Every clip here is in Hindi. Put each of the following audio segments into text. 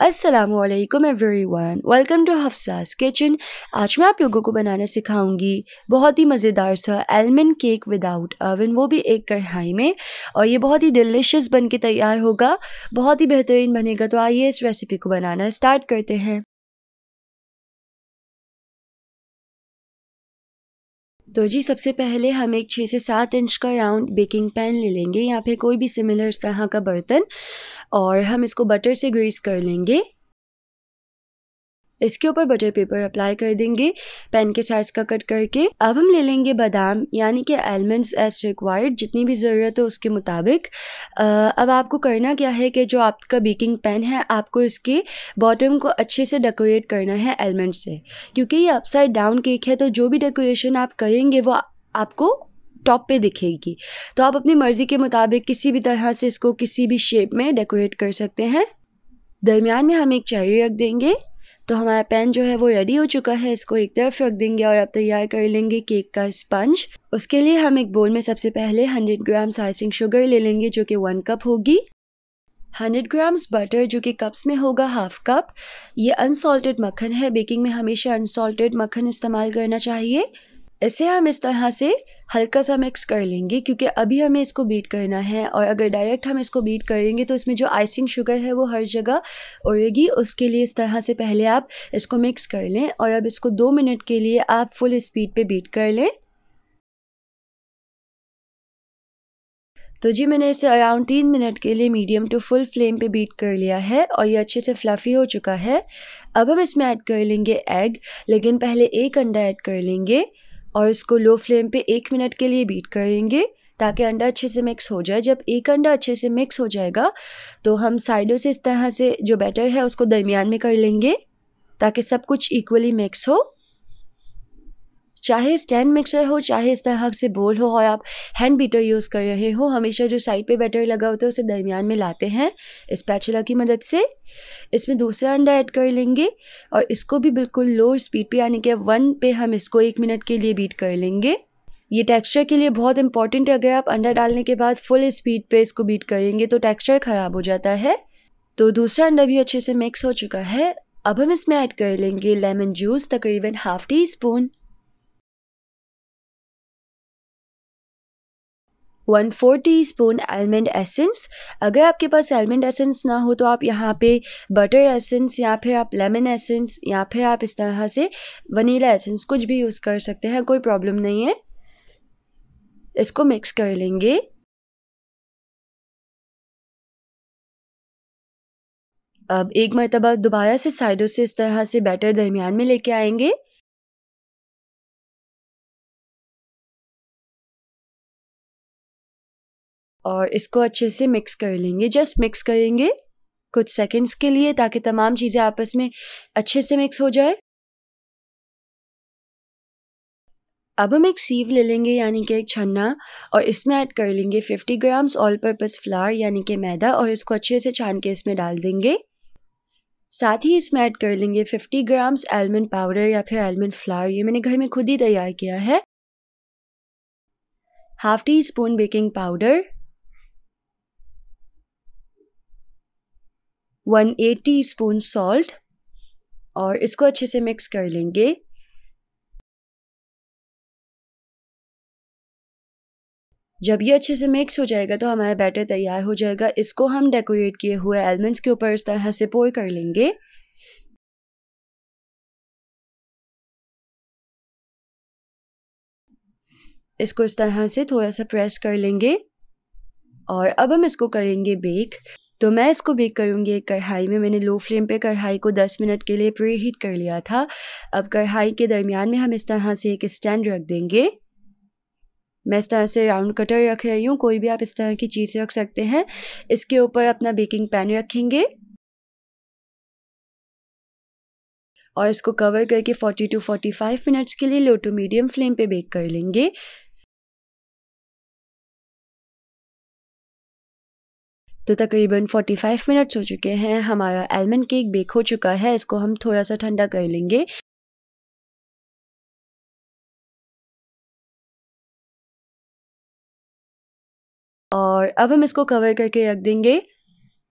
Aslam everyone welcome to Hafsa's kitchen आज मैं आप लोगों को बनाना सिखाऊँगी बहुत ही मज़ेदार सा एलमन केक विदाउट अवन वो भी एक कढ़ाई में, और ये बहुत ही डिलिशियस बन के तैयार होगा, बहुत ही बेहतरीन बनेगा। तो आइए इस रेसिपी को बनाना स्टार्ट करते हैं। तो जी, सबसे पहले हम एक छः से सात इंच का राउंड बेकिंग पैन ले लेंगे या फिर कोई भी सिमिलर तरह का बर्तन और हम इसको बटर से ग्रीस कर लेंगे। इसके ऊपर बटर पेपर अप्लाई कर देंगे पेन के साइज़ का कट करके। अब हम ले लेंगे बादाम, यानी कि आलमंड्स एज रिक्वायर्ड जितनी भी ज़रूरत है उसके मुताबिक। अब आपको करना क्या है कि जो आपका बेकिंग पैन है, आपको इसके बॉटम को अच्छे से डेकोरेट करना है आलमंड से। क्योंकि ये अपसाइड डाउन केक है तो जो भी डेकोरेशन आप करेंगे, वो आपको टॉप पे दिखेगी। तो आप अपनी मर्ज़ी के मुताबिक किसी भी तरह से इसको किसी भी शेप में डेकोरेट कर सकते हैं। दरमियान में हम एक चाय रख देंगे। तो हमारा पैन जो है वो रेडी हो चुका है, इसको एक तरफ़ रख देंगे और अब तैयार कर लेंगे केक का स्पंज। उसके लिए हम एक बोल में सबसे पहले 100 ग्राम आइसिंग शुगर ले लेंगे, जो कि वन कप होगी। 100 ग्राम्स बटर जो कि कप्स में होगा हाफ़ कप ये अनसॉल्टेड मक्खन है बेकिंग में हमेशा अनसॉल्टेड मक्खन इस्तेमाल करना चाहिए। इसे हम इस तरह से हल्का सा मिक्स कर लेंगे, क्योंकि अभी हमें इसको बीट करना है और अगर डायरेक्ट हम इसको बीट करेंगे तो इसमें जो आइसिंग शुगर है वो हर जगह उड़ेगी। उसके लिए इस तरह से पहले आप इसको मिक्स कर लें और अब इसको दो मिनट के लिए आप फुल स्पीड पे बीट कर लें। तो जी, मैंने इसे अराउंड तीन मिनट के लिए मीडियम टू फुल फ्लेम पे बीट कर लिया है और ये अच्छे से फ्लफ़ी हो चुका है। अब हम इसमें ऐड कर लेंगे एग लेकिन पहले एक अंडा ऐड कर लेंगे। और इसको लो फ्लेम पे एक मिनट के लिए बीट करेंगे ताकि अंडा अच्छे से मिक्स हो जाए। जब एक अंडा अच्छे से मिक्स हो जाएगा तो हम साइडों से इस तरह से जो बैटर है उसको दरमियान में कर लेंगे ताकि सब कुछ इक्वली मिक्स हो। चाहे स्टैंड मिक्सर हो, चाहे इस तरह से बोल हो और आप हैंड बीटर यूज़ कर रहे हो, हमेशा जो साइड पे बैटर लगा होता है, उसे दरमियान में लाते हैं इस पैचला की मदद से। इसमें दूसरा अंडा ऐड कर लेंगे और इसको भी बिल्कुल लो स्पीड पे, यानी कि वन पे हम इसको एक मिनट के लिए बीट कर लेंगे। ये टेक्सचर के लिए बहुत इंपॉर्टेंट है, अगर आप अंडा डालने के बाद फुल स्पीड पे इसको बीट करेंगे तो टेक्सचर ख़राब हो जाता है। तो दूसरा अंडा भी अच्छे से मिक्स हो चुका है। अब हम इसमें ऐड कर लेंगे लेमन जूस तकरीबन half teaspoon one four teaspoon almond essence अगर आपके पास आलमंड एसेंस ना हो तो आप यहाँ पे बटर एसेंस या फिर आप लेमन एसेंस या फिर आप इस तरह से वनीला एसेंस कुछ भी यूज़ कर सकते हैं, कोई प्रॉब्लम नहीं है। इसको मिक्स कर लेंगे। अब एक मरतबा दोबारा से साइडों से इस तरह से बैटर दरमियान में लेके आएँगे। और इसको अच्छे से मिक्स कर लेंगे। जस्ट मिक्स करेंगे कुछ सेकंड्स के लिए ताकि तमाम चीज़ें आपस में अच्छे से मिक्स हो जाए। अब हम एक सीव ले लेंगे, यानी कि एक छन्ना, और इसमें ऐड कर लेंगे 50 ग्राम्स ऑल पर्पस फ्लावर यानी कि मैदा, और इसको अच्छे से छान के इसमें डाल देंगे। साथ ही इसमें ऐड कर लेंगे 50 ग्राम्स आलमंड पाउडर या फिर आलमंड फ्लावर ये मैंने घर में खुद ही तैयार किया है। Half teaspoon baking powder one eighth spoon salt और इसको अच्छे से मिक्स कर लेंगे। जब ये अच्छे से मिक्स हो जाएगा तो हमारा बैटर तैयार हो जाएगा। इसको हम डेकोरेट किए हुए एलिमेंट्स के ऊपर इस तरह से पोर कर लेंगे। इसको इस तरह से थोड़ा सा प्रेस कर लेंगे और अब हम इसको करेंगे बेक। तो मैं इसको बेक करूँगी। एक कढ़ाई में मैंने लो फ्लेम पे कढ़ाई को 10 मिनट के लिए प्री हीट कर लिया था। अब कढ़ाई के दरमियान में हम इस तरह से एक स्टैंड रख देंगे। मैं इस तरह से राउंड कटर रख रही हूँ। कोई भी आप इस तरह की चीज़ रख सकते हैं। इसके ऊपर अपना बेकिंग पैन रखेंगे। और इसको कवर करके 40 टू 45 मिनट्स के लिए लो टू मीडियम फ्लेम पे बेक कर लेंगे। तो तकरीबन 45 मिनट्स हो चुके हैं। हमारा आलमंड केक बेक हो चुका है। इसको हम थोड़ा सा ठंडा कर लेंगे। और अब हम इसको कवर करके रख देंगे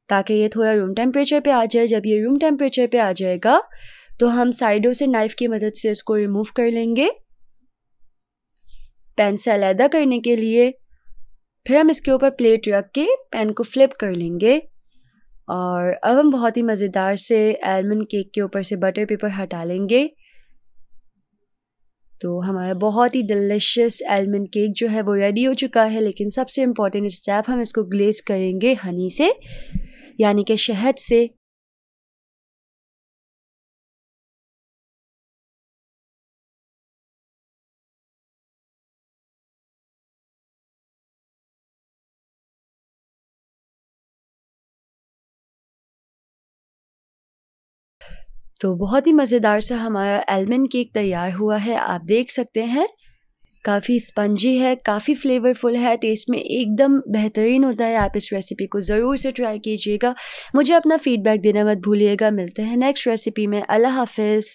ताकि ये थोड़ा रूम टेम्परेचर पे आ जाए। जब ये रूम टेम्परेचर पे आ जाएगा तो हम साइडों से नाइफ़ की मदद से इसको रिमूव कर लेंगे। पेन से अलहदा करने के लिए फिर हम इसके ऊपर प्लेट रख के पैन को फ्लिप कर लेंगे। और अब हम बहुत ही मज़ेदार से आलमंड केक के ऊपर से बटर पेपर हटा लेंगे। तो हमारा बहुत ही डिलिशियस आलमंड केक जो है वो रेडी हो चुका है, लेकिन सबसे इंपॉर्टेंट स्टेप हम इसको ग्लेस करेंगे हनी से, यानी कि शहद से। तो बहुत ही मज़ेदार सा हमारा एलमंड केक तैयार हुआ है। आप देख सकते हैं, काफ़ी स्पंजी है, काफ़ी फ्लेवरफुल है टेस्ट में एकदम बेहतरीन होता है। आप इस रेसिपी को ज़रूर से ट्राई कीजिएगा। मुझे अपना फ़ीडबैक देना मत भूलिएगा। मिलते हैं नेक्स्ट रेसिपी में। अल्लाह हाफिज़।